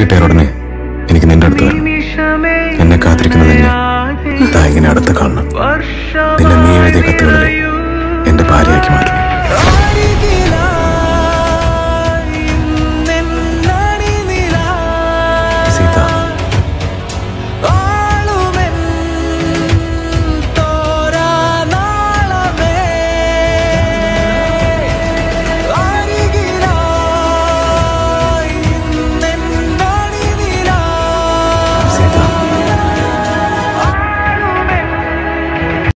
കിട്ടിയ ഉടനെ എനിക്ക് നിന്റെ അടുത്ത് വരണം. എന്നെ കാത്തിരിക്കുന്നത് എന്നെ. ഇതാ ഇങ്ങനെ അടുത്ത് കാണണം. നിന്നെ നീ എഴുതിയ കത്തുകളിൽ എന്റെ ഭാര്യയാക്കി മാറ്റണം. സീത